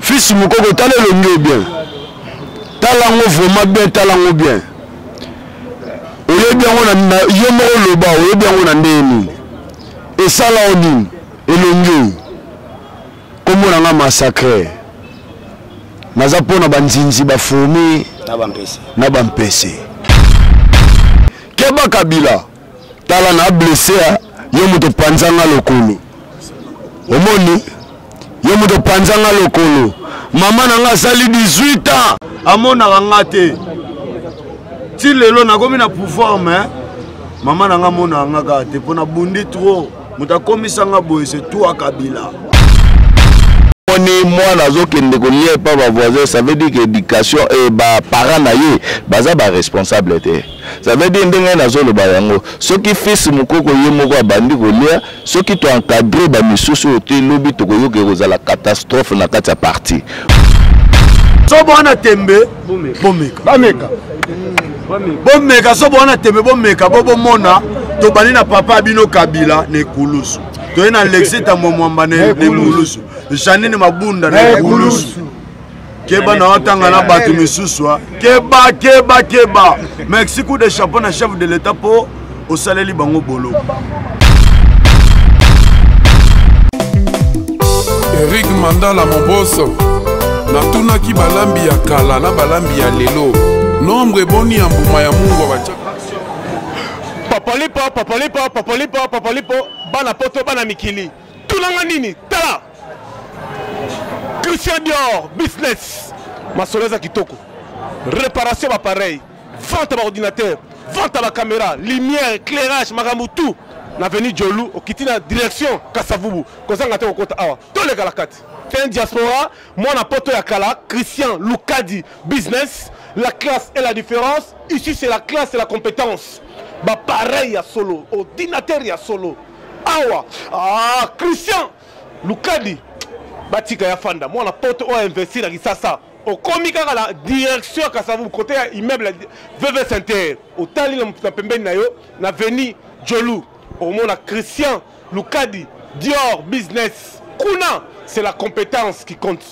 fils mukoko tala elongi yo bien tala yango vraiment bien tala yango bien oyebi yango na yo moko loba oyebi yango na ndenge nini esala yo nini elongi oyo komona nga massacre naza mpo na banzinzi bafourmi na bampese keba kabila tala na blesse ya yo moto panza nga lokolo omoni yo moto panza nga lokolo mama na nga asali 18 ans amonaka nga te ti lelo nakomi na pouvoir me mama na nga amonaka nga kaka te mpo nabundi trop moto akomisa nga boye se tout akabila omoni mwana azokende kolia epa bavoisin ça veut dire que éducation e eh, baparent na ye baza baresponsable te Ça veut dire ndenge nazo loba yango soki fils mukoko ye moko abandi kolia soki to encadrer ba misusu oyo te lobi tokoyoka ekozala catastrophe na kati ya parti sobo wana tembe bomeka bameka bomeka sobo wana tembe bomeka bo bomona tobandi na papa bino kabila na ekulusu toye na lexi tambwa mwamba na ekulusu janine mabunda na ekulusu keba na otanga na bato misusu ah. keba keba keba merci coup de chapeau na chef de l'état mpo osaleli bango bolo erik mandala moboso natunaki balambi ya kala na balambi ya lelo nombre eboni ya mbuma ya mungwa baca papalipo papalipo papalipo papalipo bana poto bana mikili tunanga nini tala Christian Dior business masolo eza kitoko réparation ba pareil vente ba ordinateur vente ba caméra lumière éclairage makambo tout na veni jolu okiti na direction kasavubu kozanga te kokota awa toleka la kati fin diaspora mwana poto ya kala christian lukadi business la classe et la différence ici c'est la classe et la compétence bapareil ya solo ordinateur ya solo awa ah, christian lukadi batika ya fanda mwana poto oyo investi na kisasa okomi kaka na direction ya kasavu kote ya immeuble ya vv center otali na motuka pembeni na yo na veni jolu omona christian lukadi dior business kuna c'est la compétence qui compte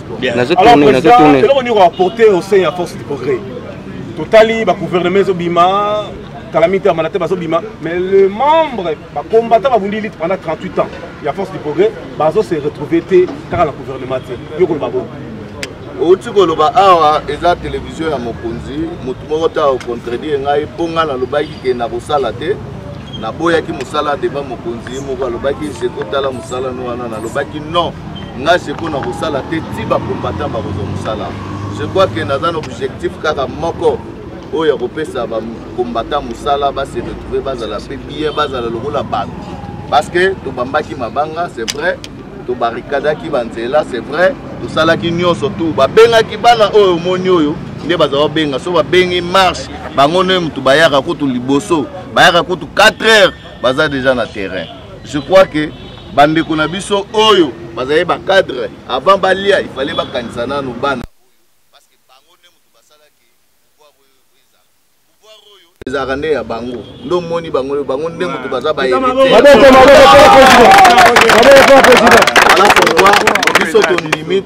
nazo tourner nazo tourner eloko nini ko apporter au sein ya force du progrès totali ba gouvernement ezo bima calamité ya manate bazo bima mais le membre ba combattant ba bundi lutte pendant 38 ans ya force du progrès bazo se retrouver te kaka na gouvernement te yo ko ba bon outi koloba awa eza televizio ya mokonzi moto moko te akontredire ngai mpo ngai nalobaki ke nakosala te naboyaki mosala deba mokonzi ye moko alobaki ese kotala mosala no wana nalobaki non nga jeko na kosala te ti bakombatan bakozwa mosala je crois ke naza na objectif kaka moko oyo ya kopesa bakombatan mosala base retrouve bazala mpe bien bazala lokola bato parce que tobambaki mabanga c'est vrai tobarikadaki banzela c'est vrai tosalaki nyonso tu babengaki bana oyo omoni oyo nde bazala kobenga so babengi marche bango nde motu bayaka kutu liboso bayaka kutu 4 heures baza déjà na terrain je crois que bandeko na biso oyo bazali bacadre avant balia ifale bakanisa nanu bana ezalaka nde ya bango nde omoni bango bango nde moto baza bayebiso tondimi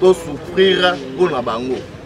tosouffrir mpo na bango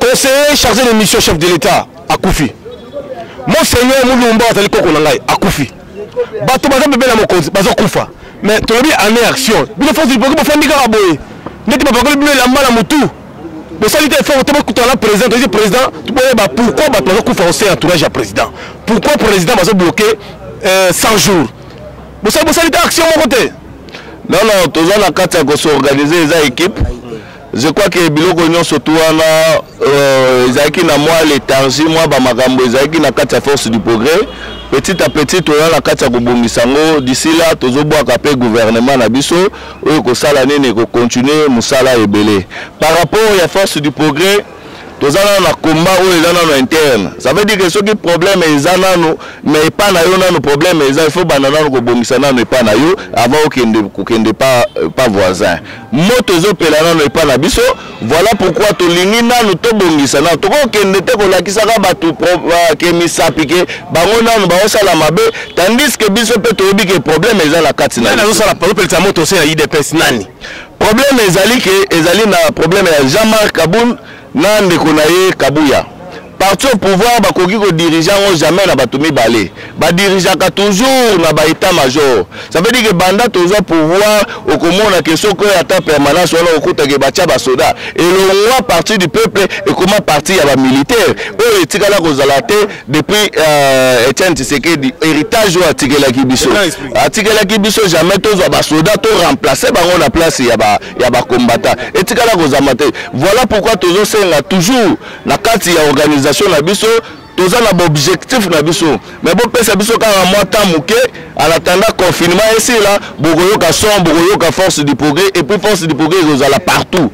conseiller chargé de mission chef de l'état akufi monseigneur mulumba azali koko na ngai akufi bato baza bebe na mokonzi bazokufa mais tolobi année action bino fo bokoki bofandi kaka boye ndeti bapakoli bino elamba na motu bosali te effort te bokutana na président toyei président boyeba pourquoi bato bazokufa ose entourage ya président pourquoi président bazobloke 100 euh, jours bosali bosali te action moko te non non toza na kati ya kosorganize eza équipe Je crois que biloko nyonso tu wana euh, ezalaki na mwa letargie mwa bamakambo ezalaki na kati ya force du progrès petit à petit toya na kati ya kobongisa yango d'ici là tozobwaka mpe gouvernement na biso oyo ekosala nini ekocontinue mosala ebele par rapport ya force du progrès toza nano na combat oyo eza nano interne ça veut dire que soki problème eza nano mais epa na yo nano problème eza il faut banda nano kobongisa nano epa na yo avant okende kokende pa, pa voisin moto ezopela nano epa na biso voilà pourquoi tolingi nano tobongisa nano tokokende te kolakisaka bato euh, ke misapi ke bango nano baosala mabe tandis ke biso mpe toyebi ke problème eza na kati na biso. Nani azosala pelisa moto ose ya idps nani? Problème ezali ke ezali na problème ya Jean-Marc Kabund na ndeko na ye Kabuya. Parti au pouvoir bakoki ko diriger yango jamais na bato mibale. Ba dirigeaka toujours na ba état major. Ça veut dire que banda tozwa pouvoir okomona ke soko ya ta permanence wana okuta ke batia ba soda. Elongwa parti du peuple ekoma parti ya ba militaires. Oyo etikala kozala te depuis euh, Etienne Tshisekedi héritage oyo atikelaki biso atikelaki biso jamais tozwa basoda to remplacer bango na place ya ba ya ba combattant etikala kozama te voilà pourquoi tozosenga toujours na kati ya organisation na biso toza na baobjectif na biso mais bopesa biso kaka mwa temps moke En attendant confinement esila bokoyoka son bokoyoka force du progrès et puis force du progrès ekozala partout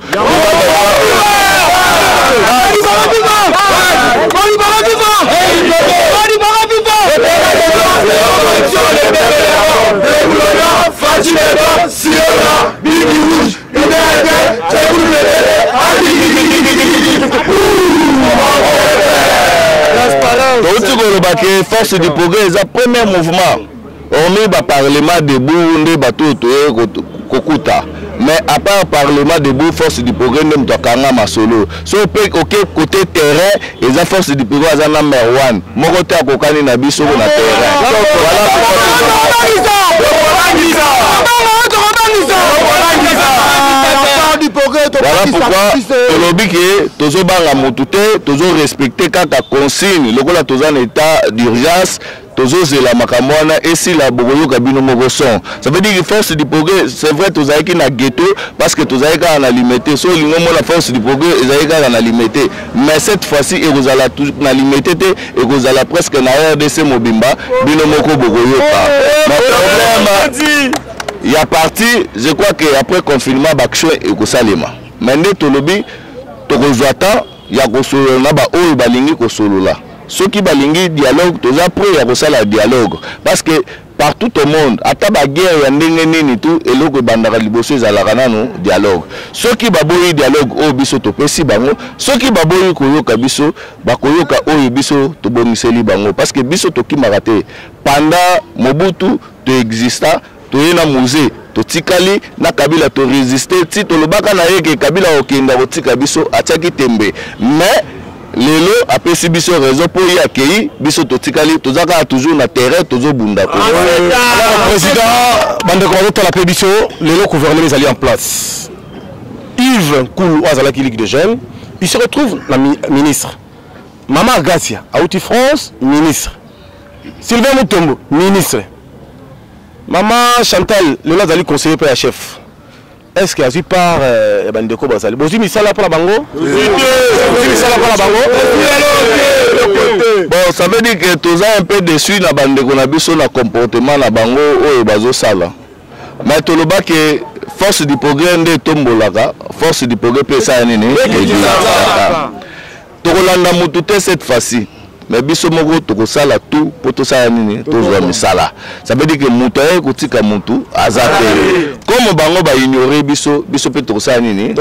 Fatih Baba, Sierra, Bibi Rouge. touti koloba ke force du progrès eza premier mouvement hormis baparlement debout nde bato oyo toye kokuta mais à part parlement debout force du progrès nde moto akanga masolo so mpe oke kote terrain eza force du pouvoir aza na merwan moko te akokani na biso na terrain wana pourkui tolobi ke tozobanga motu te tozorespecte kaka consigne lokola toza na etat d'urgence tozozela makambo wana esila bokoyoka bino moko son ça veut dire que force du progrès c'est vrai tozalaki na ghetto parce que tozalaki kaka na limete so olingi omona force du progrès ezalaki kaka na limete mais cette fois-ci ekozala na limete te ekozala presque na rdc mobimba bino moko bokoyoka problème ya parti je crois que après confinement baaction ekosalema mais nde tolobi tokozwa temps ya kosolola na baoyo balingi kosolola soki balingi dialogue toza prêt ya kosala dialogue parce que partout au monde ata baguerre ya ndenge nini tu eloko ebandaka liboso ezalaka nano dialogue soki baboyi dialogue oyo biso topesi bango soki baboyi koyoka biso bakoyoka oyo biso tobongiseli bango parce que biso tokimaka te pendant mobutu toexista toye na musee totikali na kabila to resiste ti tolobaka na ye ke kabila okenda kotika biso atiaki tembe mais lelo apesi biso raison mpo ye akei biso totikali toza kaka toujours na terrain tozobunda ko président bandeko bazotala mpe biso lelo gouvernement ezali en place yves nkulu azalaki ligue de jeune il se retrouve na mi ministre mama agasia auti france ministre sylvain mutombo ministre Maman Chantal, lelo azali conseiller mpe ya chef. Est-ce que azui part euh, ya bandeko bazali bozwi misala mpo na bango bozwi misala mpo na bango bon ça veut dire que toza un peu déçu na bandeko na biso na comportement na bango oyo bazosala mais toloba ke force du progrès nde etombolaka force du progrès mpe esala nini tokolanda mutu te cette fois-ci mais biso moko tokosala tout mpo tosala nini tozwa misala ça veut dire que moto ayaki kotika motu aza te comme bango baignore biso biso mpe tokosala nini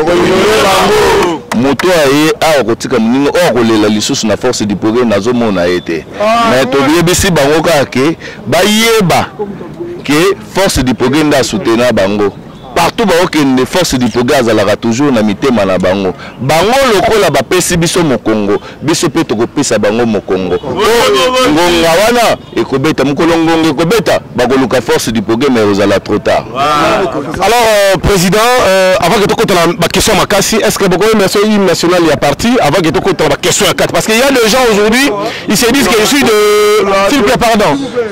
moto aye awa kotika moninga oyo akolela lisusu na force du progrès nazomona ye te ah, mais toyebisi bango kaka ke bayeba ke force du progrès nde asutena bango partout baokende force du progrès azalaka toujours na mitema na bango bango lokola bapesi biso mokongo biso mpe tokopesa bango mokongo ngonga wana ekobeta mokolo ngonga ekobeta bakoluka force du progrès mais ozala trop tard alors euh, président euh, avant que tokota na baquestion makasi est ce que bokoyemba so hymne national ya parti avant que tokota na baquestion ya kati parce que y a des gens aujourd'hui ils se disent que je suis de s'il plaît pardon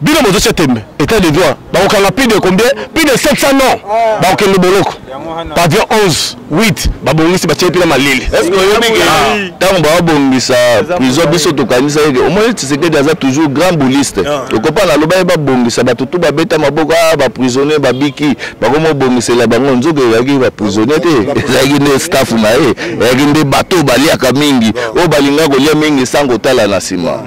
bino bozo se tembe état de droit bakokanga plus de combien plus de 700 non ah. bakokende boloko pavillon 11 8 babongisi batie mpe na malili ntango babongisa prison biso tokanisa ete omoni tisekedi aza toujours grand bouliste ah. okopa na loba ye babongisa bato tu babeta maboko a ah, baprisonnier babiki bakomobongisela bango nzoka ezalaki baprisonnier te ezalaki nde staff na ye ezalaki nde bato baliaka mingi oyo balinga kolia mingi sango tala na nsima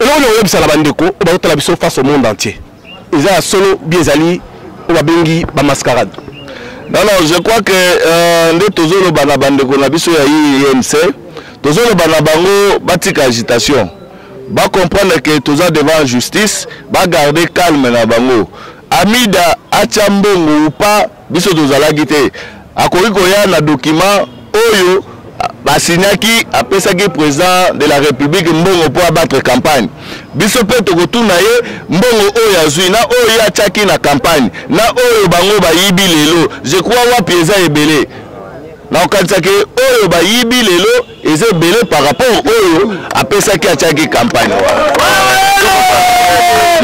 eloko nini oyebisa na bandeko oyo bazotala biso face au monde entier eza ya solo bi ezali oyo babengi bamascarade non non je crois que euh, nde tozoloba na bandeko na biso ya imc e tozoloba na bango batika agitation bacomprendre ke toza devant justice bagarde calme na bango amida atya mbongo ou pas Biso tozalaki te. Akoki koya na document oyo basignaki apesaki president de la republique mbongo mpo abattre campagne biso mpe tokotuna ye mbongo oyo azwi na oyo ye atyaki na campagne na oyo bango bayibi lelo je crois wapi eza ebele nakokanisa ke oyo bayibi lelo eza ebele par rapport oyo apesaki atiaki campagne wana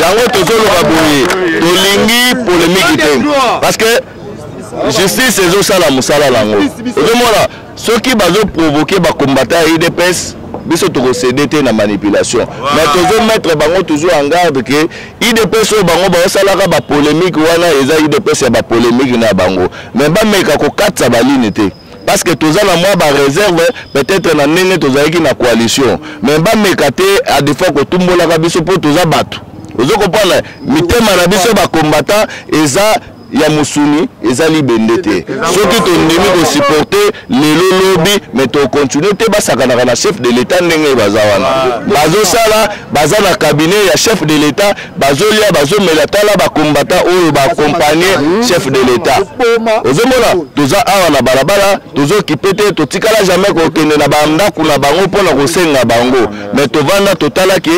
yango tozoloba boye tolingi polemiki te parce que justice ezosala mosala nango ozomona soki bazoprovoke bakombata ya idps biso tokosede te na manipulation mais tozomettre bango toujours en garde ke idps oyo bango baosalaka bapolemike wana eza idps ya bapolemike na bango mais bameka kokatisa baline te parce que toza na mwa bareserve peut-être na ndenge tozalaki na coalition mais bameka te adefaut kotumbolaka biso mpo toza bato ozo comprendre mitema na biso bacombattant eza ya mosuni eza libende te soki tondimi kosupporte lelo lobi me tokontinue te basakanaka na chef de l'etat ndenge baza wana bazosala baza na cabinet ya chef de l'etat bazolia bazomela tala bakombata oyo baakompagne chef de l'etat ozomona toza awa na balabala tozokipe te totikala jamais kokende na bandako na bango mpo na kosenga bango me tovanda totalaki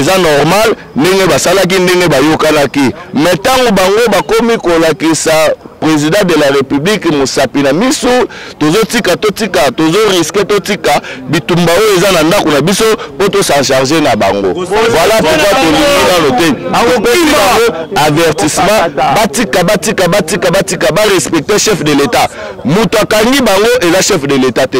eza normal ndenge basalaki ndenge bayokanaki me ntango bango bakomi kolakisa président de la république mosapi na miso tozotika totika tozo riske totika bitumba oyo eza na ndako na biso mpo tosencharge na bango voilà pourquoi tolingi nano te akopesi bango avertissement batika batika batika batika barespecte chef de l'état moto akangi bango eza chef de l'état te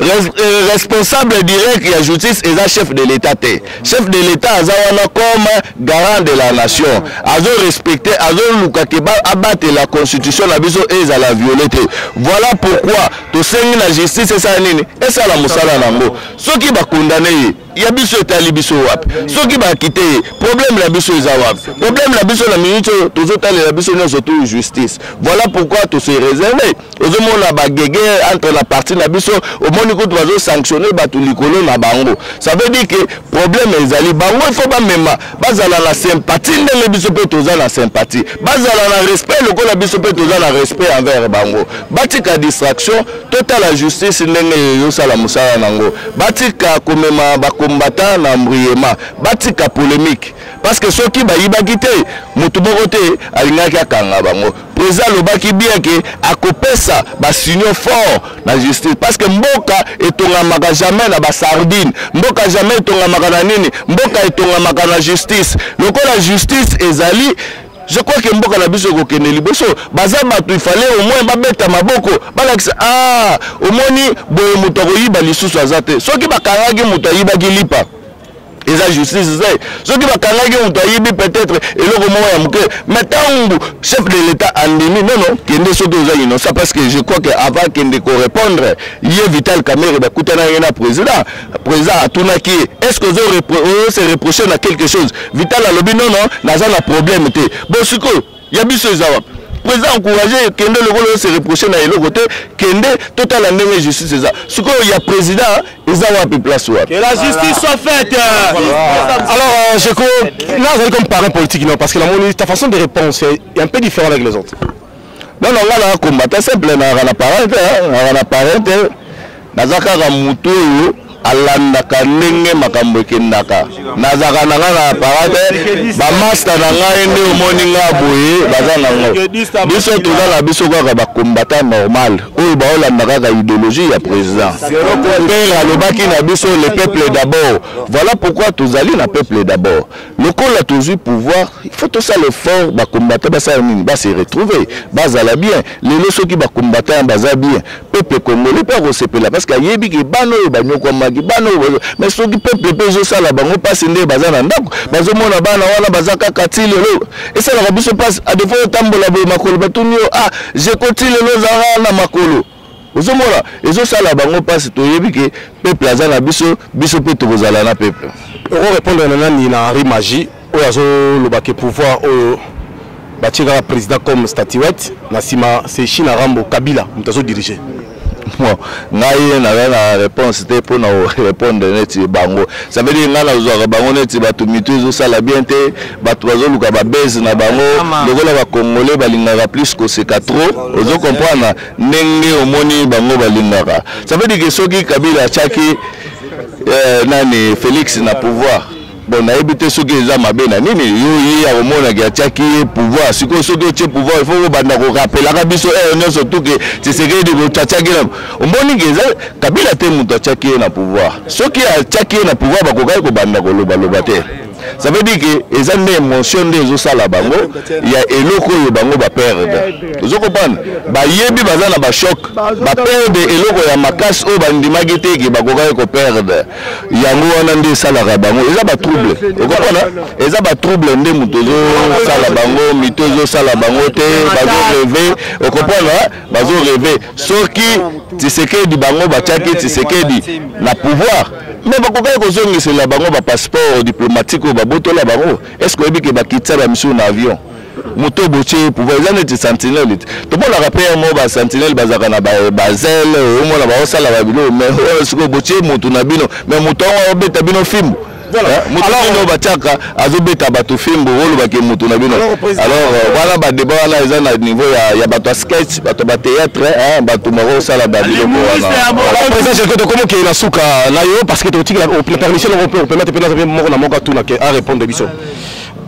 euh, responsable direct ya justice eza chef de l'état te chef de l'etat aza wana comme garant de la nation azo respecte azoluka ke abatela constitution na biso ezala viole te voilà pourquoi tosengi na justice esala nini esala mosala na yango soki bakondane ye ya biso etali biso wapi soki bakite ye problème na biso eza wapi problème na biso na minute oyo tozotalela biso nyonso tu justice voilà pourquoi tose réserve ozomona bagege entre na parti na biso omoni kutu bazosanctionne bato likolo na bango ça veut dire que problème ezali bango ifo bamema bazala na sympathie ndenge biso mpe toza na sympathie bazala na respect lokola biso mpe toza na respect envers bango batika distraction totala justice ndenge eyosala mosala nango batika komema bakombata na embruyema batika polémique parce que soki bayibaki te motu moko te alingaki akanga bango President alobaki bien que akopesa ba sunion fort na justice parce que mboka etongamaka jamais na ba sardine mboka jamais etongamaka na nini mboka etongamaka na justice lokola justice ezali je crois que mboka na biso ekokende liboso baza bato ifale au moins babeta maboko balakisa ah omoni boye moto akoyiba lisusu aza te soki bakangaki moto ayibaki lipa eza justice te soki bakangaki moto ayibi peut-être eloko moko ya moke mais ntango chef de l'état andimi nono kende soki oza innocent parce que je crois que avant akende korépondre ye vital kamere bakutanaki na président président atunaki ye est ce que ozose reproche na quelque chose vital alobi nono naza na problème te bo sikoyo ya biso eza wapi président encourage kende lokola yo se reprocher na eloko te kende totala ndenge justice eza sikoyo ya président eza wapi place wapi la justice soit faite alors euh, je crois là azali comme parent politique non parce que namoni ta façon de répondre c'est un peu différent avec les autres non non nga na combattant simple na na parent te na parent te Naza kaka mutu oyo alandaka ndenge makambo ekendaka nazaka na nga na aparate bamasta na ngai nde omoni nga boye baza na ngo biso toza na biso kaka bakombata normal oyo baolanda kaka ideologie ya président pere alobaki na biso le peuple d'abord voilà pourquoi tozali na peuple d'abord lokola tozwi pouvoir il faut tosala effort bacombatant basala nini base retrouve bazala bien lelo soki bacombatant baza bien peuple congolais mpe akosepela parce que ayebi ke bana oyo banyokwamaki bana oyo mais soki peuple mpe ezosala bango mpasi nde baza na ndako bazomona bana wana baza kaka ti lelo esalaka biso mpasi adefo otambola boye makolo batuni yo ah jekoti lelo ozalaka na makolo ozomona ezosala bango mpasi toyebi ke peuple aza na biso biso mpe tokozala na peuple okorépondre na nani na henri magie oyo azoloba ke pouvoir oyo batie kaka président comme statuette na nsima c'est china rambo kabila moto azodirige bon ngai naza na réponse te mpo na korépondre neti bango ça veut dire ngai nazwaka bango neti bato mitu ezosala bien te bato bazoluka ba buzz na bango lokola ba congolais balingaka plus koseka trop ozo comprendre ndenge omoni bango balingaka ça veut dire que soki kabila atiaki eh, nani félix na pouvoir bon nayebi te soki eza mabe na nini yo ye akomonaki atiaki ye pouvoir sikoyo soki otie pouvoir il faut kobanda korapelaka biso heure eh, nyonso tuke tisekedi atiaki na omoni ke eza kabila te moto atiaki ye na pouvoir soki atiaki ye na pouvoir bakokaki kobanda kolobaloba te ça veut dire que eza nde émotion nde ezosala bango ya eloko oyo bango baperde ozo comprendre bayebi baza na bachoc baperde eloko ya makasi oyo bandimaki te ke bakokaki koperde yango wana nde esalaka bango eza batrouble okopona eza batrouble nde moto ezosala bango mito ezosala bango te bazoreve okopona bazo reve soki tisekedi bango batiaki tisekedi na pouvoir me bakokaki kozongisela bango bapasseport diplomatique oyo babotola bango est ce que oyebi ke bakitisa bamisusu na avion moto botie pouvoir eza neti sentinelle te tomonaka mpe yango basentinelle bazalaka na bazele omona baosala babiloko me sikoyo botie motu na bino me moto yango abeta bino fimbu Voilà. Hein? moto Alors, nini oyo batiaka azobeta bato fimbo olobake moto na bino Alors, alors président, euh, wana badeba wana eza na niveau ya, ya bato ya sketch bato ya batheatre hein, bato bakosala babiloko L'humoriste ya wana moko. Alors, président Jelko, tokomi okeye na suka na yo parce que totikela o- na permission na ope opemete mpe naza mpe moko na moko atuna ke a répondre biso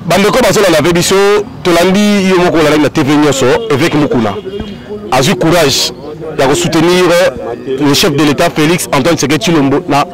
bandeko bazolanda mpe biso tolandi yo moko olandaki na tv nyonso évêque mukuna azwi courage ya kosoutenir le chef de l'état félix antoine tseke tshilombo na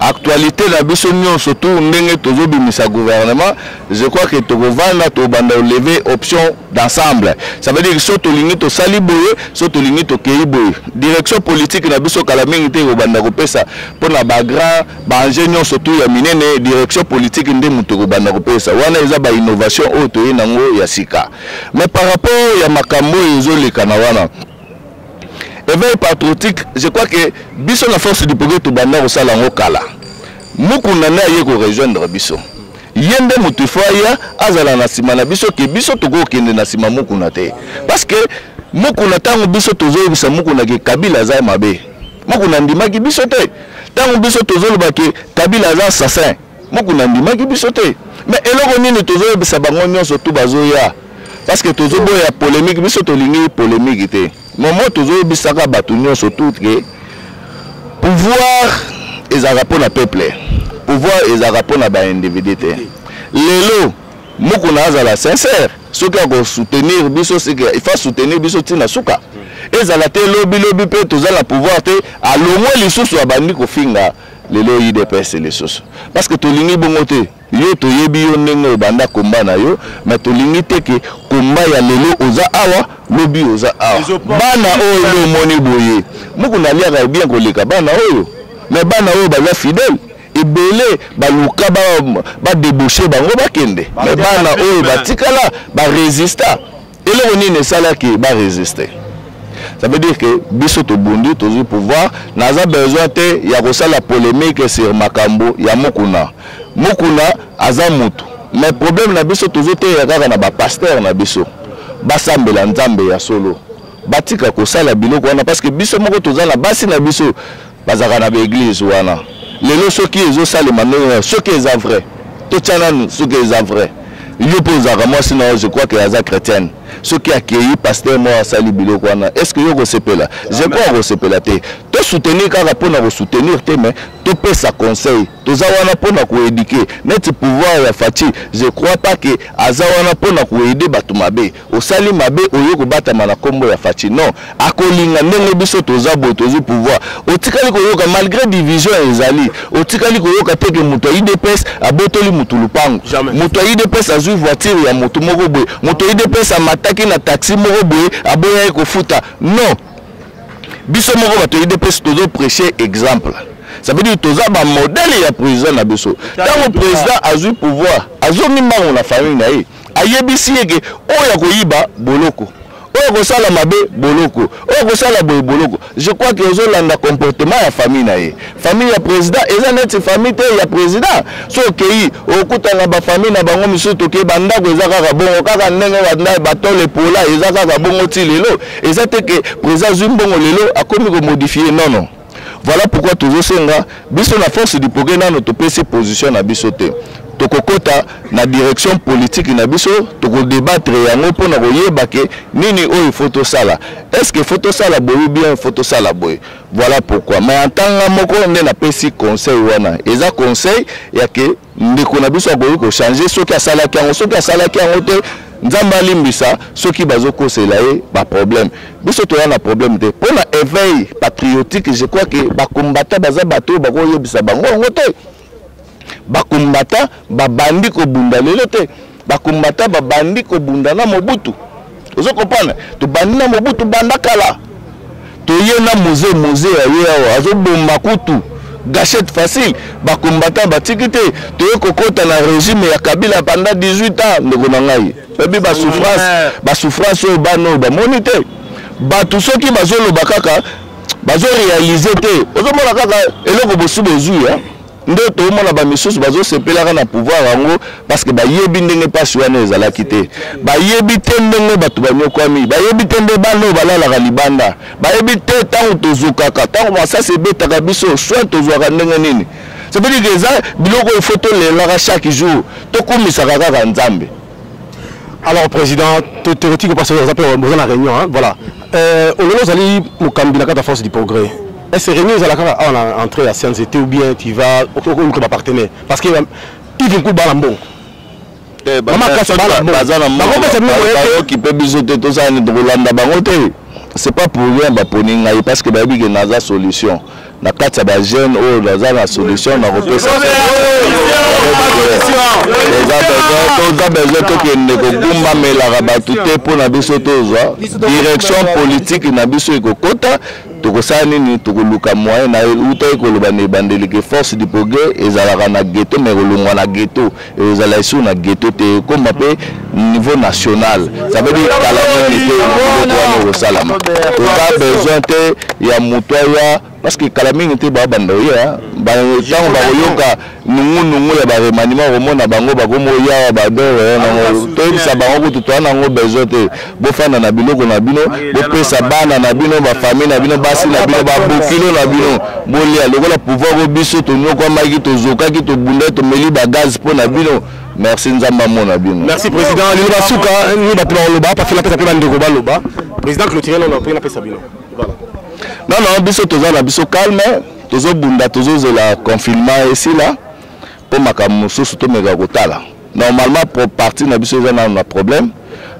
actualite na biso nyonso tu ndenge tozobimisa gouvernement je crois que tokovanda tobanda oleve option d'ensemble ça veut dire so tolingi tosali boye so tolingi tokei boye direction politique na biso kala mingi te ekobanda kopesa mpo na bagrand baenje nyonso tu ya minene direction politique nde moto ekobanda kopesa wana eza bainnovation oyo toyei nango ya sika mais par rapport ya makambo oyo ezolekana wana Eveil patriotique, je crois que biso na force du progrès tobanda kosala yango kala. Mukuna nde aye ko rejoindre biso. Ye nde motu ifo aya azala na nsima na biso ke biso tokokende na nsima Mukuna te. Parce que Mukuna ntango biso tozoyebisa Mukuna ke Kabila aza mabe. Mukuna andimaki biso te. Ntango biso tozoloba ke Kabila aza assassin. mokuna andimaki biso te mais eloko nini tozoyebisa bango nyonso tu bazoya parce que tozoboya polémique biso tolingi polémique te momo tozoyebisaka bato nyonso tout ke pouvoir ezalaka mpo na peuple pouvoir ezalaka mpo na baindividu te lelo mokuna azala sincère soki akosoutenir biso seke il faut soutenir biso ntina suka ezala te lobilobi mpe toza na pouvoir te alongwe lisusu abandi kofinga lelo udps lisusu parce que tolingi bongo te yo toyebi yo ndenge obanda komba na yo me tolingi te ke komba ya lelo oza awa lobi oza awa bana oyo nde omoni boye mokuna aliaka bien koleka bana oyo me bana oyo baza fidèle ebele baluka badebouche bango bakende me bana oyo batikala baresista eloko nini esalaki ba resiste ça veut dire que biso tobundi tozwi pouvoir naza besoin te ya kosala polémique sur makambo ya mukuna mukuna aza mutu mais problème na biso tozoteya kaka na bapaster na biso basambela nzambe ya solo batika kosala biloko wana parce que biso moko toza na basi na biso bazalaka na ba eglise wana lelo soki ezosalema ndenge soki eza vrai totya nanu soki eza vrai yo mpe ozalaka mwasi na yo je crois ke aza chrétienne soki akei paster moko asali biloko wana est ce que yo okosepela je crois okosepela te tosoutenir kaka mpo na kosoutenir te mais topesa conseil toza wana mpo na koedike neti pouvoir ya faci je crois pas ke aza wana mpo na koede bato mabe Osali mabe oye kobatama na kombo ya Fatshi non akolinga ndenge biso toza boye tozwi pouvoir otikali koyoka malgré division ezali otikali koyoka te ke moto ya udps abotoli moto lupango Jamais. moto ya udps azwi voiture ya moto moko boye moto ya udps amataki na taxi moko boye aboyaki kofuta non biso moko bato ya udps tozo prêcher exemple ça veut dire toza ba modèle ya président na biso ntango président azwi pouvoir azongi mbango na famille na ye ayebisi ye ke oyo akoyiba boloko oyo akosala mabe boloko oyo akosala boye boloko je crois ke ozolanda comportement ya famille na ye famille ya président eza neti famille te ya président so okei okutana bafamille na bango mosusu tokei bandako eza kaka bongo kaka ndenge batole epola eza kaka bongo ti lelo eza te ke président azwi mbongo lelo akomi komodifie nono Voilà pourquoi tozosenga biso na force du progrès nano topesi position na biso te tokokota na direction politique na biso tokodebattre yango mpo na koyeba ke nini oyo ifo tosala est ce que ifo tosala boye ou bien ifo tosala boye voilà pourquoi mais entanga moko nde napesi conseil wana eza conseil ya ke ndeko na biso akoki kochange soki asalaki yango soki asalaki yango te nzambe alimbisa soki bazokosela ye baproblème biso toya na problème te mpo na éveil patriotique je crois ke bakombata baza bato oyo bakoyebisa bango yango te bakombata babandi kobunda lelo te Ba combattants ba bandi ko bunda na Mobutu. Ozo comprendre? To bandi na Mobutu banda kala. To ye na Moze Moze ya ye awa azo bomba kutu. Gachette facile, ba combattants ba tiki te. To ye kokota na régime ya Kabila pendant 18 ans ndeko na ngai. Babi ba souffrance, ba souffrance oyo bana oyo ba moni te. Bato soki bazoloba kaka bazo realiser te. Ozo mona kaka eloko bosi bozui hein. nde toomona bamisusu bazosepelaka na pouvoir yango parceke bayebi ndenge mpasi wana ezalaki te bayebi te ndenge bato banyokwami bayebi te nde bana oyo balalaka libanda bayebi te ntango tozokaka ntango masasi ebetaka biso soin tozwaka ndenge nini sepedike eza biloko oyo fo tolelaka chaque jour tokumisaka kaka nzambe alors président tokoki kopasa oza mpe boza na réunion voilà euh, ololo ozali mokambi na kati ya force du progrès est-ce que réunion ezala kaka awa na entrée ya science ete ou bien tu vas okoluka bapartenaire parce que ivi nkulu bala mbongo bakokipe biso te tozala nini tokolanda bango te c'est pas pour rien baponi ngai parce que bayebi ke naza solution na kati ya bajeune oyo baza na solution na kopesa toza besoin tokende kogumbamelaka bato te mpo na biso tozwa direction politike na biso ekokota tokosala nini tokoluka moyen na utaki koloba na ebandeli ke force du progrès ezalaka na ghetto mais kolongwa na ghetto ezala esu na ghetto te ekoma mpe niveau national ça veut dire kala mingi te biloko wana ekosalama toza besoin te ya moto aya parce que kala mingi te babanda oya ntango bakoyoka nungunungu ya baremanima okomona bango bakomi oya badore toyebisa bango kutu toa nango besoin te bofanda na biloko na bino bopesa bana na bino bafamile na bino basi na bino babokilo na bino bolia lokola pouvoir oyo biso tonyokwamaki tozokaki tobundaki tomeli bagaze mpo na bino merci nzambe amona bino merci président liloba suka ni bato bakoloba pafi napesa mpe bandeko baloba président clôture nono mpe napesa bino non non biso toza na biso calme tozobunda tozozela confinement esila Mpo makambo mosusu tomeka kotala. Normalement pro parti na biso eza nanu na problème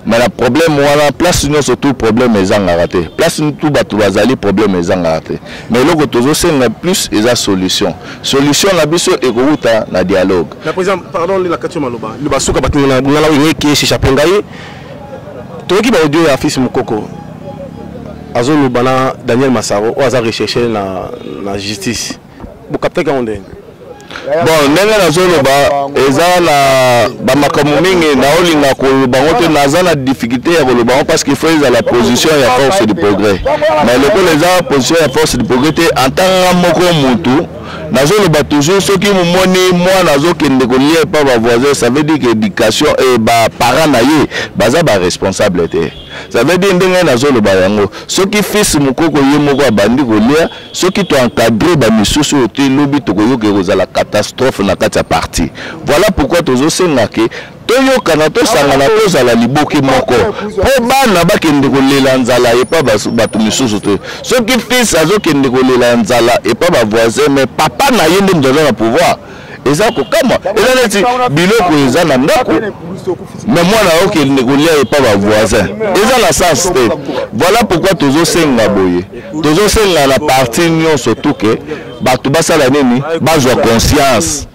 mais na problème wana place nyonso tu problème ezangaka te place tu bato bazali problème ezangaka te mais eloko tozosenga plus eza solution solution na biso ekowuta na dialogue na président pardon na kati maloba loba suka bato na ngala oyo eki eshichape ngai toyoki baaudio ya fils mokoko azoloba na daniel masaro oyo aza recherche na, na justice bokaptaki yango ndenge bon ndenge nazoloba eza na bamakambo mingi naolinga koloba yango te naza na difficulté ya koloba yango parce qu'il faut ezala position ya force du progrès mais lokola eza position ya force du progrès te antanga moko motu nazoloba toujours soki momoni mwana azokende kolia epa bavoisin ça veut dire que éducation e eh, baparent na ye baza baresponsable te ça veut dire ndenge nazoloba yango soki fils mokoko ye moko abandi kolia soki to encadrer ba misusu oyo te lobi tokoyoka ekozala catastrophe na kati ya parti voilà pourquoi tozosenga ke toyokana tosangana tozala liboke moko mpo bana bakende kolela nzala epa bato misusu te soki fils azokende kolela nzala epa bavoisin mais papa na ye nde moto aza na pouvoir eza kokamwa eza neti biloko eza na ndako me mwana okende kolia epa bavoisin eza na sens te voilà pourquoi tozosenga boye tozosenga na parti nyonso tuke bato basala nini bazwa conscience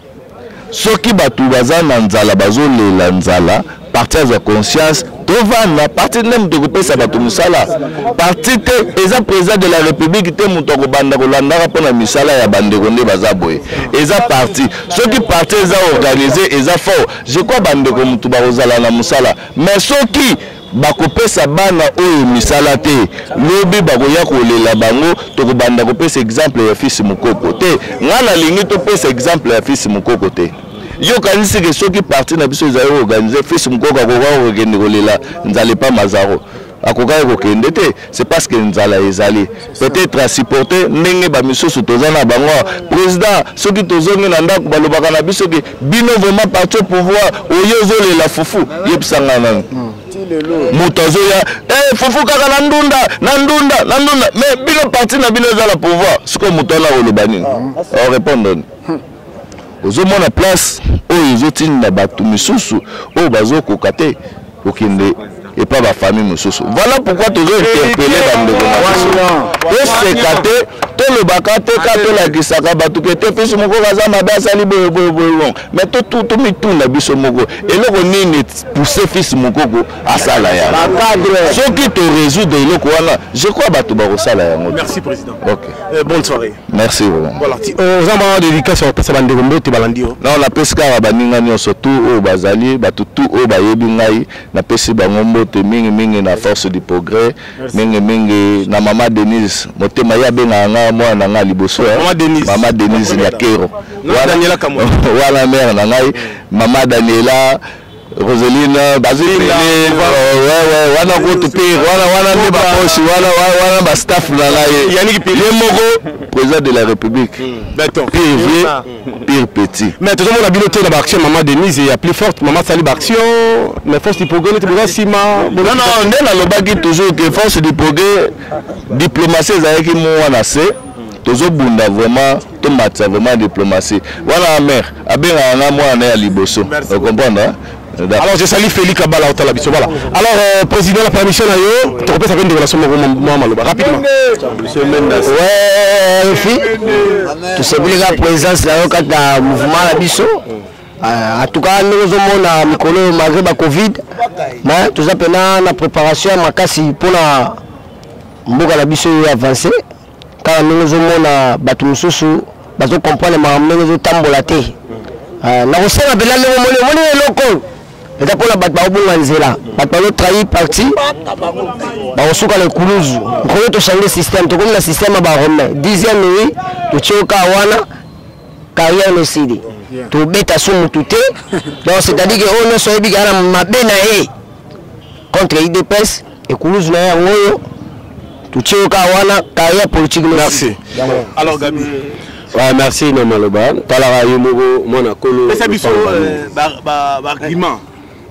soki bato baza na nzala bazolela nzala parti azwa conscience tovanda parti nde moto ekopesa bato mosala parti te eza président de la république te moto akobanda kolandaka mpo na misala ya bandeko nde baza boye eza parti soki parti eza organise eza fort je crois bandeko moto bakozala na mosala mais soki bakopesa bana oyo misala te lobi bakoya kolela bango tokobanda kopesa exemple ya fils mokoko te ngai nalingi topesa exemple ya fils mokoko te yo okanisi ke soki parti na biso ezali koorganize fils mokoko akokaki kokende kolela nzala epa mazaro akokaki kokende te c'est parce que nzala ezali peut-être asupporte ndenge bamisusu toza na bango awa président soki tozongi na ndako balobaka na biso ke bino vraiment parti au pouvoir oye ozolela fufu yebisa ngai nani moto azoya eh, fufu kaka na ndunda na ndunda na ndunda mais bino parti na bino eza na pouvoir sikoyo moto wana akoloba nini ah, orépondre nini ozomona place oyo ezotinda bato misusu oyo bazokoka te kokende epa bafamille mosusu voilà pourquoi tozo interpele bandeko na biso toseka te tolobaka te ka tolakisaka bato ke te fisi moko kaza mabe asali boyeboyeboyebon mais tomituna biso moko eloko nini pousse fisi mokoko asala yango soki to résoudre eloko wana je crois bato bakosala yango merci président ok euh, bonne soirée merci voilà euh, oza mwa dédicace ya kopesa bandeko mbote balandi yo non napesi kaka baninga nyonso tu oyo bazali bato tu oyo bayebi ngai napesi bango mbote mingi mingi na force du progrès mingi mingi na mama denise motema ye abengaka ngai mwana na ngai liboso mama denise nyakero wana mère na ngai mama daniela Roselina Bazinda euh, wana kutu pire wana wana nde bakosi wana wana ba staff na la ye Yannick Pire ye moko président de la République hmm. Beton pire vieux hmm. pire petit mais tout le monde a bien noté la action maman Denise ya plus forte maman sali ba action mais force du progrès tu vois sima non non nde na lobaki toujours que force du progrès diplomatie ezalaki mwana se tozobunda vraiment tomatisa vraiment diplomatie wana mère abengaka nga mwana na ya liboso ocomprendre hein? alors je sali félix abala otala biso bala alors euh, président la permission na yo tokopesa mpe ndeko na somo mwa maloba rapidement fi tosepeli ka présence na yo kati na mouvement na biso euh, en tout cas ndenge ozomona mikolo oyo malgré ba covid mais toza mpena na préparation ya makasi mpona mboka na biso oyo avance kaka ndenge ozomona bato mosusu bazokomprendre makambo ndenge ezotambola te ah, nakosenga mpena ndenge omoni omoni eloko oyo eza mpona bato bakobonga nzela bato bazotrahi parti bakosuka na ekuluzu mokolo tochange système tokomi na système ya baromain dixième nuit totyoka wana carrière nosili tobeta so motu te donc c'est-à-dire ke oyo oh, nyonso oyebi kaka na mabe na ye contre idps ekuluzu na yango oyo tutioka wana carrière politique merci alors gabi Ouais, merci na maloba talaka yo moko mwana kolo pesa biso euh, baargument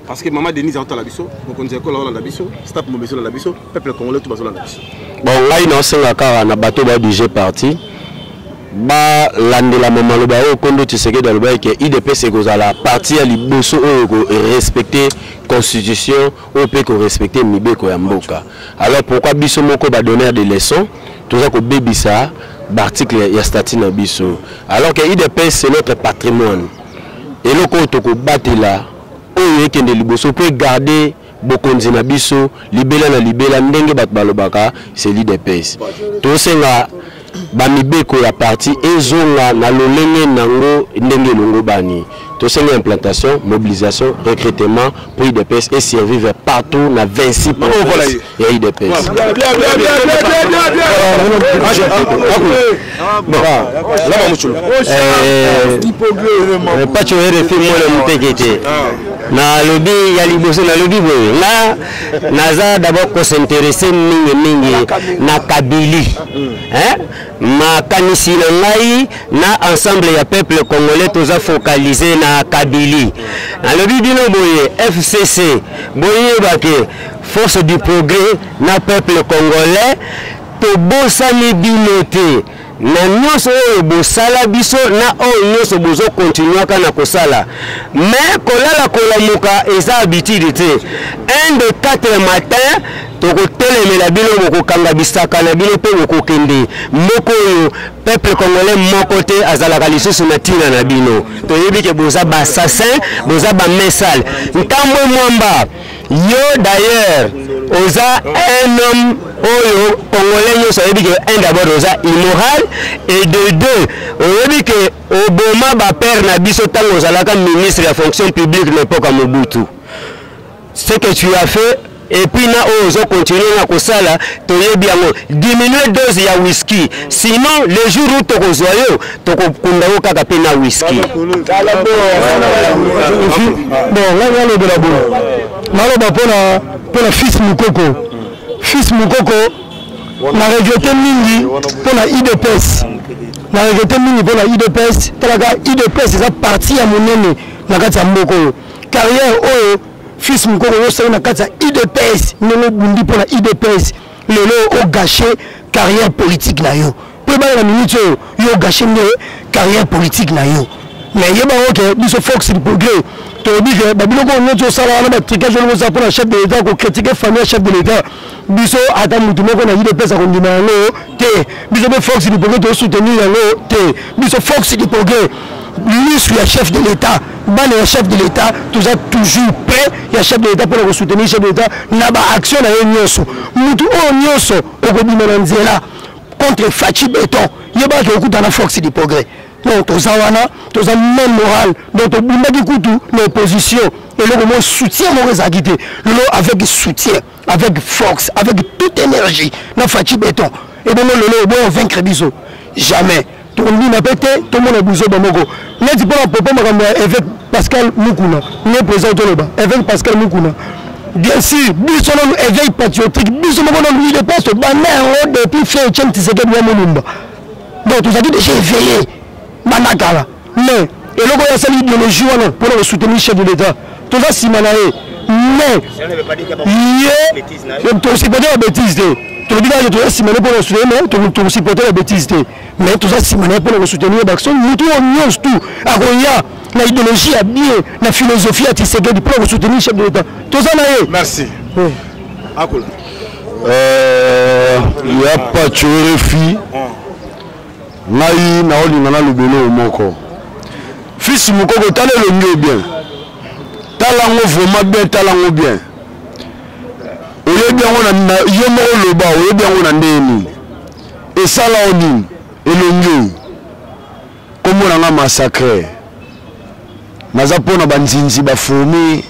parce que mama denise aotala biso mokonzi ya kola olanda biso stap mobeso olanda biso peuple congolais to bazolanda biso bon ngai naosenga kaka na bato baoblige parti balandelama maloba oyo kondo tshisekedi alobaki ke idps ekozala parti ya liboso oyo korespecte constitution oyo mpe korespecte mibeko ya mboka alors pourquoi biso moko badonneur de leçon toza kobebisa baarticle ya statut na biso alors ke idps c'est notre patrimoine eloko oyo tokobatela oyo ekende liboso mpo egarde bokonzi na biso libela na libela ndenge bato balobaka c'est l'udps tosenga bamibeko ya parti ezonga na lolenge nango ndenge elongobani tosenga implantation mobilisation recrutement mpo idps esurvivre partout na 26 ya idps laba muculu paco rfi mole muteke te nalobi ya liboso nalobi boye nga naza d'abord kosinteresse mingi mingi na kabili makanisi na ngai na ensemble ya peuple congolais toza focalise na kabili nalobi bino boye fcc boyebake force du progrès na peuple congolais Tobosani bino te na nyonso oyo bosala biso na oyo nyonso bozo continuaka na kosala mais kolala kolamuka eza habitude te un de 4 matin tokotelemela bino bokokanga bisaka na bino mpe bokokende moko oyo peuple congolais moko te azalaka lisusu na ntina na bino toyebi ke boza bassassin boza bamesale ntambwe mwamba Yo d'ailleurs oza un homme oyo congolais nyonso ayebi ke un d'abord oza immoral et de deux oyebi ke oboma bapère na biso ntango ozalaka ministre ya fonction publique na epoka mobutu ce que tu as fait epuis na oyo ozo continue na kosala toyebi yango diminue dose ya whisky sinon le jour où tokozwa yo tokokunda yo kaka mpe na wiski bon ngai nalobela boye naloba mpo na fils mokoko fils mokoko na regrete mingi mpo na idps na regrete mingi mpo na idps talaka idps eza parti ya monene na kati ya mboka oyo carrière oyo fils mokoko yosali na kati ya idps ndenge obundi mpo na idps lelo ogashe carrière politique na yo Mpo ebala na minute oyo yo ogashe nde carrière politique na yo mais yeba yango ke biso fox du progrès tolobi ke babiloko oyo nyonso osala wana batrikage olingo osala mpo na chef de l'état kokritike famille ya chef de l'état biso ata motu moko na udps akondima yango te biso mpe fox du progrès tosoutenir yango te biso fox du progrès lisu ya chef de l'état bana ya chef de l'état toza toujours prêt ya chef de l'état mpona kosoutenir chef de l'état na baaction na ye nyonso motu oyo nyonso okobima na nzela contre faci beton ye bana tokokuta na force du progrès donc toza wana toza même morale donc tobundaki kutu na opposition eloko mo soutien moko ezalaki te lelo avec soutien avec force avec toute énergie na faci beton ebongo lelo oboyo vaincre biso jamais tokondima mpe te tomona buzoba moko neti mpo na popo makambo ya évêque pascal mukuna nde président toloba évêque pascal mukuna bien sûr biso nanu éveil patriotique biso moko nanu ide place tobanda yango depuis fie etienne tisekedi ya molumba donc tozalaki déjà éveillé banda kala mais eloko oyo asali idéologie wana mpona kosoutenir chef de l'état toza nsima na ye mais ye tosupporte ya bétise te tolobi kaka toza nsima ne mpona kosoutenir mais tosupporte ya bétise te mais toza nsima na ye mpo na kosoutenir bakso motu oyo nyonso tu akoya na idéologie ya bien na philosophie ya tisekedi mpo na kosoutenir chef de l'état toza na ye merci oui. akola euh, ya pacho refi ngai naolinga na lobelo moko fils mokoko tala elongi yo bien tala yango vraiment bien tala yango bien oyebi yango yo moko loba oyebi yango na ndenge nini esala yo nini elongi oyo nkombo na nga massacre naza mpo na banzinzi bafourmi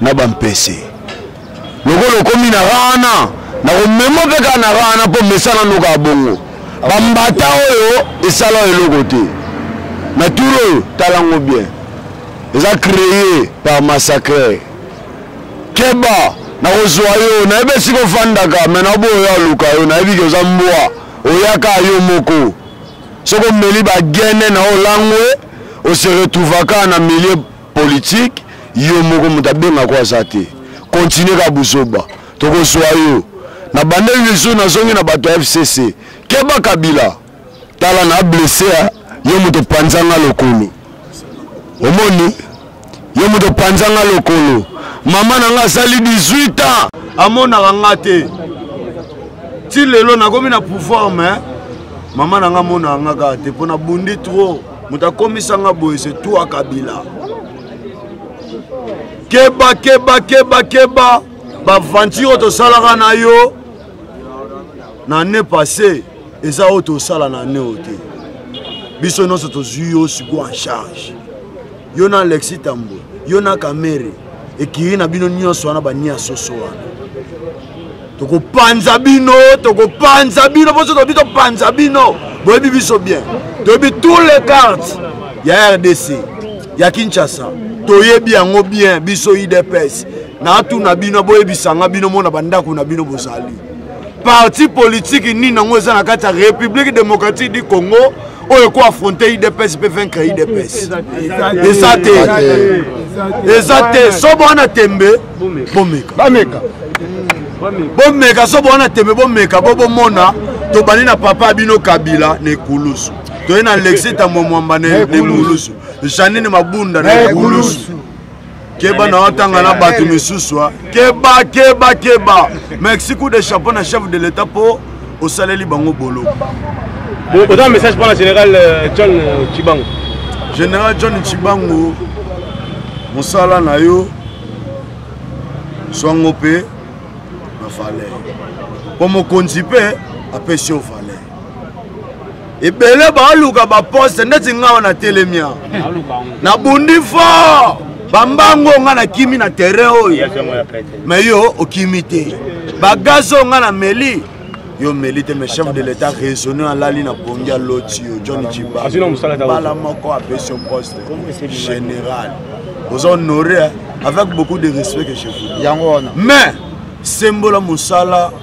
na bampese lokola okomi na rana nakomema mpe kaka na rana mpo mesana noka ya bongo ah, bambata oyo esala eloko te na tour oyo talango bien eza créé par massacre keba nakozwa yo nayebi esika ofandaka me naboya oyo aluka yo nayebi ke oza mbwa oyaka yo moko soki omeli bagene na olangwe ose retrouvaka na milieu politique yo moko moto abengako aza te kontinue ka buzoba tokozwa yo na bandeli lisusu nazongi na bato ya fcc keba kabila tala na blesse ya yo moto panza nga lokolo omoni yo moto panza nga lokolo mama na nga asali 18 ans amonaka nga te ti lelo nakomi na pouvoir me mama na nga amonaka nga kaka te mpo nabundi trop moto akomisa nga boye se tout akabila keba keba keba keba baventure oyo tosalaka na yo na année passée eza oyo tosala na neo te biso nyonso tozwi yo sikoyo en charge yo na alexi tambo yo na kamere ekiri na bino nyonso wana bania soso wana tokopanza bino tokopanza bino mposo tobi topanza bino boyebi biso bien toyebi tous les cartes ya rdc ya kinshasa toyebi yango bien biso idps natuna bino boyebisanga bino mona bandako na bino bozali parti politiki nini yango eza na kati ya république démocratique du congo oyo eko affronte idps mpe vaincre idps eza te eza te sobo wana tembe bomeka bomeka sobo wana tembe bomeka bo bomona tobandi na papa bino kabila na ekulusu toye na lexita momwamba na ekulusu janine mabunda na ekulusu keba na otanga na bato misusu ah. keba keba keba merci coup de chapeau na chef de l'état mpo osaleli bango bolo oza message mpona général euh, john euh, chibango général john chibango mosala na yo swango mpe na valeur mpo mokonzi mpe apesi yo valeur ebele baluka baposte ndeti nga wana telemi awa nabundi fort bambango nga nakimi na terrain oyo me yo okimi te bagaz oyo nga na meli yo meli te mais chef de l'état raisonne alali na pongi aloti yo john cibabala moko apesi yo poste général oza honore avec beaucoup de respect que je vous yango wana mais sembola mosala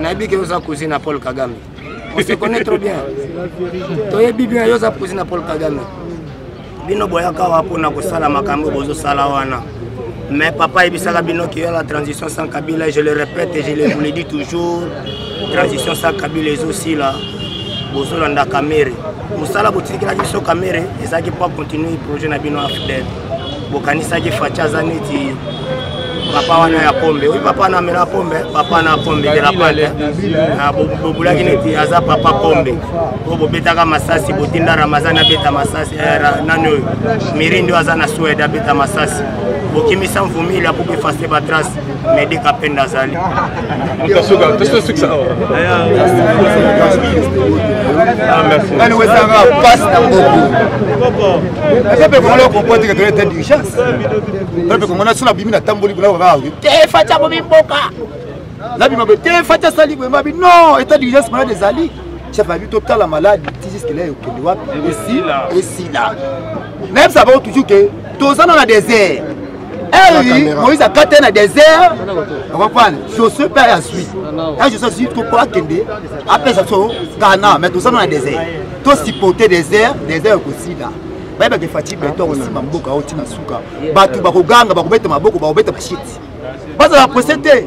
nayebi ke oza cousine na paul kagame on se connaît trop bien toyebi bien yo oza cousine na paul kagame bino boyaka awa mpona kosala makambo bozosala wana mais papa ayebisaka bino ke yo la transition sans kabila je le répète et je le vous le dis toujours transition sans kabila ezosila bozolanda kamere mosala botikelaki biso kamere ezalaki mpo acontinue projet na bino afdel bokanisaki faci aza neti papa wana ya pombe oyi papa wana amela pombe papa na pombe de la pate ah, bobulaki neti aza papa pombe oyo bobetaka masasi botinda ramazani abeta masasi eh, nani oyo mirindi oyo aza na swede abeta masasi bokimisa mvumili apo befase batrace mede kapenda azali nani wesanga pasi na mboku pepe kongola okompote ke tolete d'urgence pepe kongola so nabimi natamboli kuna kaka awi te faca bomi mboka nabima boye te faca asali boye mabi non etat d'urgence malade ezali chef abi totala malade ti jusque la ekende wapi esila nayebisa bango toujours ke toza na na désert moïse akata na désert okoprendre josué mpe aya sui ya josué asui toko akende apesa biso kana mais tozana na désert tosipote désert désert ekosila bayebaka efati beto akosimba mboka oyo ntina suka bato bakoganga bakobeta maboko bakobeta bashiti bazala prese te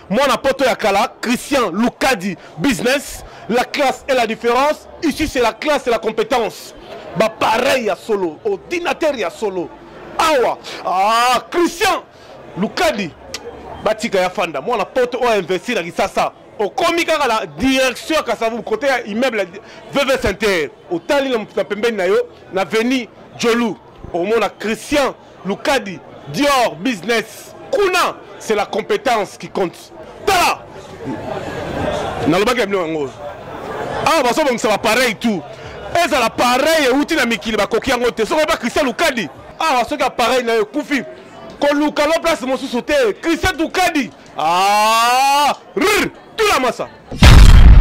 Mwana poto ya kala Christian Lukadi business la classe et la différence ici c'est la classe et la compétence ba pareil ya solo ordinateur ya solo awa ah Christian Lukadi batika ya fanda mwana poto oyo investir na Kisasa okomi kaka na direction ya Kasavu kote ya immeuble ya VVS Inter otali na pembeni na yo na veni Jolu omona Christian Lukadi, Dior, business. Kuna, c'est la compétence qui compte. Tala! Nalobaki ya bino yango. Awa bazobongisa ba pareil tout. Ezala pareil euti na mikili bakoki yango te. Soki ba Christian Lukadi. Awa soki appareil na yo ekufi. Koluka lo place mosusu te. Christian Lukadi. Ah! Rrr! Tula masa.